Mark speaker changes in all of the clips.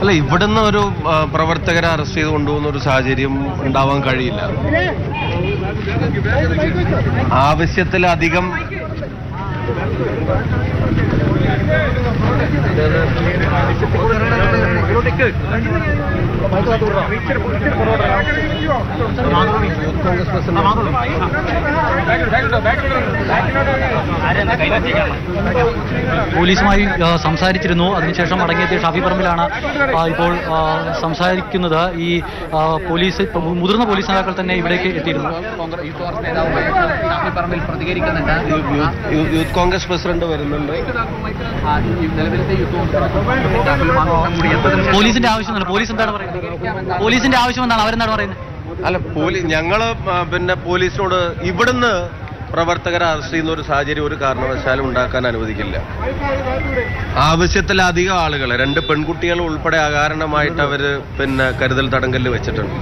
Speaker 1: അല്ല ഇവിടുന്ന് ഒരു പ്രവർത്തകരെ അറസ്റ്റ് ചെയ്ത് കൊണ്ടുപോകുന്ന ഒരു സാഹചര്യം ഉണ്ടാവാൻ കഴിയില്ല. ആവശ്യത്തിലധികം
Speaker 2: പോലീസുമായി സംസാരിച്ചിരുന്നു. അതിനുശേഷം മടങ്ങിയെത്തിയ ഷാഫി പറമ്പിലാണ് ഇപ്പോൾ സംസാരിക്കുന്നത് ഈ പോലീസ് മുതിർന്ന പോലീസ് നേതാക്കൾ തന്നെ ഇവിടേക്ക് എത്തിയിരുന്നു.
Speaker 3: യൂത്ത് കോൺഗ്രസ്
Speaker 1: പ്രസിഡന്റ് വരുന്നുണ്ട്.
Speaker 2: പോലീസിന്റെ ആവശ്യം പോലീസ് എന്താണ് പറയുന്നത്? പോലീസിന്റെ ആവശ്യം എന്താണ്? അവരെന്താണ് പറയുന്നത്?
Speaker 1: അല്ല പോലീസ് ഞങ്ങൾ പിന്നെ പോലീസിനോട് ഇവിടുന്ന് പ്രവർത്തകരെ അറസ്റ്റ് ചെയ്യുന്ന ഒരു സാഹചര്യം ഒരു കാരണവശാലും ഉണ്ടാക്കാൻ അനുവദിക്കില്ല. ആവശ്യത്തിലധികം ആളുകൾ രണ്ട് പെൺകുട്ടികൾ ഉൾപ്പെടെ അകാരണമായിട്ട് അവർ പിന്നെ കരുതൽ തടങ്കലിൽ വെച്ചിട്ടുണ്ട്.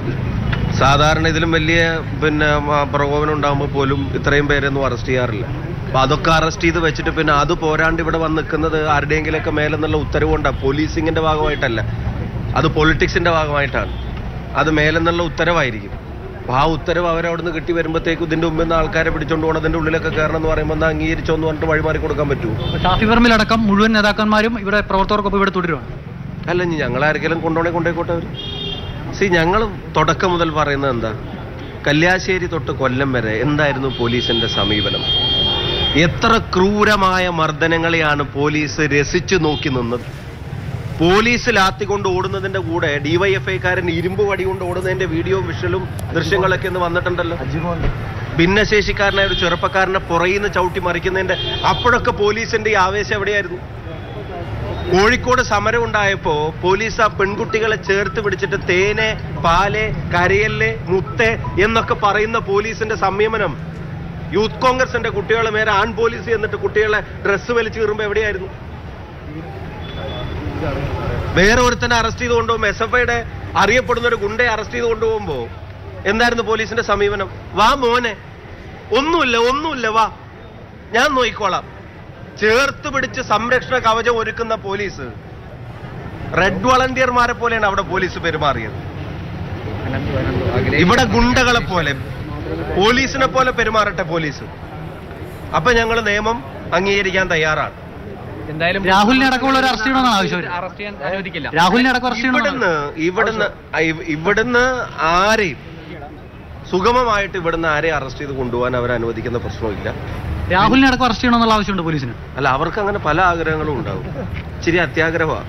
Speaker 1: സാധാരണ ഇതിലും വലിയ പിന്നെ പ്രകോപനം ഉണ്ടാകുമ്പോൾ പോലും ഇത്രയും പേരൊന്നും അറസ്റ്റ് ചെയ്യാറില്ല. അപ്പൊ അതൊക്കെ അറസ്റ്റ് ചെയ്ത് വെച്ചിട്ട് പിന്നെ അത് പോരാണ്ട് ഇവിടെ വന്ന് നിൽക്കുന്നത് ആരുടെയെങ്കിലൊക്കെ മേലെന്നുള്ള ഉത്തരവ് കൊണ്ടാണ് പോലീസിങ്ങിന്റെ ഭാഗമായിട്ടല്ല. അത് പൊളിറ്റിക്സിന്റെ ഭാഗമായിട്ടാണ്. അത് മേലെന്നുള്ള ഉത്തരവായിരിക്കും. അപ്പൊ ആ ഉത്തരവ് അവരവിടുന്ന് കിട്ടി വരുമ്പോഴത്തേക്ക് ഇതിന്റെ മുമ്പിൽ നിന്ന് ആൾക്കാരെ പിടിച്ചോണ്ട് പോകണം അതിന്റെ ഉള്ളിലൊക്കെ കയറണം എന്ന് പറയുമ്പോൾ അംഗീകരിച്ചോ എന്ന് പറഞ്ഞിട്ട് വഴിമാറി കൊടുക്കാൻ പറ്റുമോ?
Speaker 2: ഷാഫി പറമ്പിലടക്കം മുഴുവൻ നേതാക്കന്മാരും ഇവിടെ പ്രവർത്തകർക്കൊപ്പം ഇവിടെ തുടരുവാണ്
Speaker 1: അല്ല ഇനി ഞങ്ങൾ ആരെങ്കിലും കൊണ്ടോണേ കൊണ്ടേക്കോട്ടെ അവർ സി ഞങ്ങൾ തുടക്കം മുതൽ പറയുന്നത് എന്താ? കല്യാശ്ശേരി തൊട്ട് കൊല്ലം വരെ എന്തായിരുന്നു പോലീസിന്റെ സമീപനം? എത്ര ക്രൂരമായ മർദ്ദനങ്ങളെയാണ് പോലീസ് രസിച്ചു നോക്കി നിന്നത്? പോലീസ് ലാത്തിക്കൊണ്ട് ഓടുന്നതിന്റെ കൂടെ ഡിവൈഎഫ്ഐക്കാരൻ ഇരുമ്പ് വടി കൊണ്ട് ഓടുന്നതിന്റെ വീഡിയോ വിഷ്വലും ദൃശ്യങ്ങളൊക്കെ ഇന്ന് വന്നിട്ടുണ്ടല്ലോ. ഭിന്നശേഷിക്കാരനായ ഒരു ചെറുപ്പക്കാരനെ പുറയിന്ന് ചവിട്ടി മറിക്കുന്നതിന്റെ അപ്പോഴൊക്കെ പോലീസിന്റെ ഈ ആവേശം എവിടെയായിരുന്നു? കോഴിക്കോട് സമരം ഉണ്ടായപ്പോ പോലീസ് ആ പെൺകുട്ടികളെ ചേർത്ത് പിടിച്ചിട്ട് തേനെ പാൽ കരയല്ല് മുത്ത് എന്നൊക്കെ പറയുന്ന പോലീസിന്റെ സംയമനം. യൂത്ത് കോൺഗ്രസിന്റെ കുട്ടികളെ നേരെ ആൺ പോലീസ് എന്നിട്ട് കുട്ടികളെ ഡ്രസ്സ് വലിച്ചു കീറുമ്പോ എവിടെയായിരുന്നു? വേറെ ഒരുത്തനെ അറസ്റ്റ് ചെയ്ത് കൊണ്ടുപോകുമ്പോ എസ് എഫ് ഐയുടെ അറിയപ്പെടുന്ന ഒരു ഗുണ്ടയെ അറസ്റ്റ് ചെയ്ത് കൊണ്ടുപോകുമ്പോ എന്തായിരുന്നു പോലീസിന്റെ സമീപനം? വാ മോനെ. ഒന്നുമില്ല ഒന്നുമില്ല വാ. ഞാൻ നോക്കിക്കോളാം. ചേർത്ത് പിടിച്ച് സംരക്ഷണ കവചം ഒരുക്കുന്ന പോലീസ് റെഡ് വളണ്ടിയർമാരെ പോലെയാണ് അവിടെ പോലീസ് പെരുമാറിയത്. ഇവിടെ ഗുണ്ടകളെ പോലെ പോലീസിനെ പോലെ പെരുമാറട്ടെ പോലീസ്. അപ്പൊ ഞങ്ങൾ നിയമം അംഗീകരിക്കാൻ തയ്യാറാണ്.
Speaker 3: എന്തായാലും
Speaker 2: രാഹുലിനെ അടക്കമുള്ള ഒരു അറസ്റ്റ് ചെയ്യണമെന്നാണ് ആവശ്യം
Speaker 3: അറസ്റ്റ് ചെയ്യാൻ അനുവദിക്കില്ല.
Speaker 2: രാഹുലിനെ അടക്കം അറസ്റ്റ് ചെയ്യണമെന്നാണ്
Speaker 1: ഇവിടുന്ന് ഇവിടുന്ന് ഇവിടുന്ന് ആരെയും സുഗമമായിട്ട് ഇവിടുന്ന് ആരെയും അറസ്റ്റ് ചെയ്ത് കൊണ്ടുപോകാൻ അവർ അനുവദിക്കുന്ന പ്രശ്നമില്ല.
Speaker 2: രാഹുലിനെ അടക്കം അറസ്റ്റ് ചെയ്യണമെന്നുള്ള ആവശ്യമുണ്ട് പോലീസിന്.
Speaker 1: അല്ല അവർക്ക് അങ്ങനെ പല ആഗ്രഹങ്ങളും ഉണ്ടാവും. ഇച്ചിരി അത്യാഗ്രഹമാണ്